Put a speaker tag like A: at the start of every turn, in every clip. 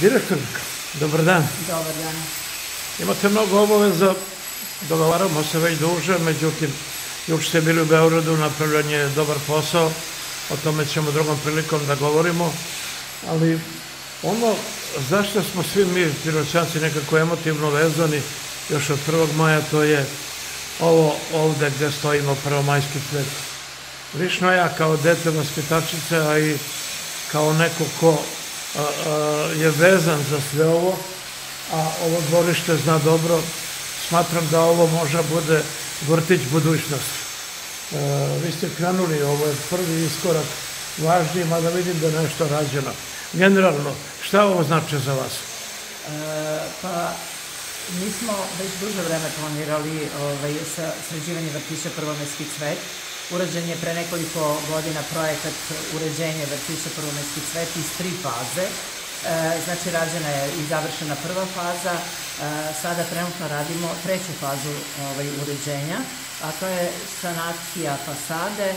A: Direktorka, dobar dan.
B: Dobar dan.
A: Imate mnogo obaveza, dogovaramo se već duže, međutim, juče ste bili u Beogradu, napravljen je dobar posao, o tome ćemo drugom prilikom da govorimo, ali ono zašto smo svi mi piroćanci nekako emotivno vezani još od 1. maja, to je ovo ovde gde stojimo prvomajski cvet. Lično ja kao dete vaspitačice, a i kao neko ko je vezan za sve ovo, a ovo dvorište zna dobro, smatram da ovo možda bude vrtić budućnosti. E, vi ste krenuli, ovo je prvi iskorak važniji, mada vidim da je nešto rađeno. Generalno, šta ovo znači za vas?
B: E, pa, mi smo već duže vreme planirali ovaj, sređivanje vrtića Prvomestski cvet. Urađen je pre nekoliko godina projekat uređenja vrtića Prvomestski cvet iz tri faze. E, znači, rađena je i završena prva faza, e, sada trenutno radimo treću fazu ovaj, uređenja, a to je sanacija fasade, e,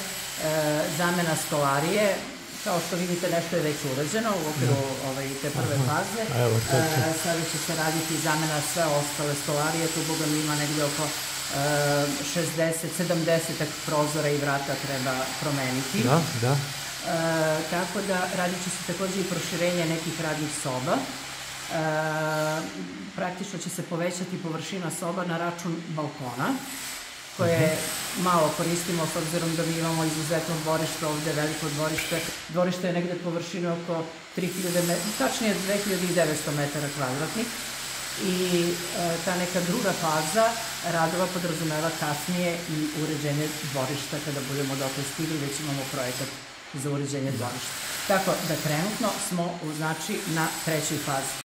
B: zamena stolarije, Kao što vidite, nešto je već urađeno u okviru da. ovaj, te prve Aha, faze. Evo. E, sada će se raditi zamena sve ostale stolarije, tu Boga ima negde oko e, 60, 70 prozora i vrata treba promeniti.
A: Da, da.
B: E, tako da radit će se takođe i proširenje nekih radnih soba. E, praktično će se povećati površina soba na račun balkona koje malo koristimo s obzirom da mi imamo izuzetno dvorište ovde, veliko dvorište. Dvorište je negde površine oko 3000 metara, tačnije 2900 metara kvadratnih i e, ta neka druga faza radova podrazumeva kasnije i uređenje dvorišta kada budemo dotle stigli, već imamo projekat za uređenje dvorišta. Tako da trenutno smo znači na trećoj fazi.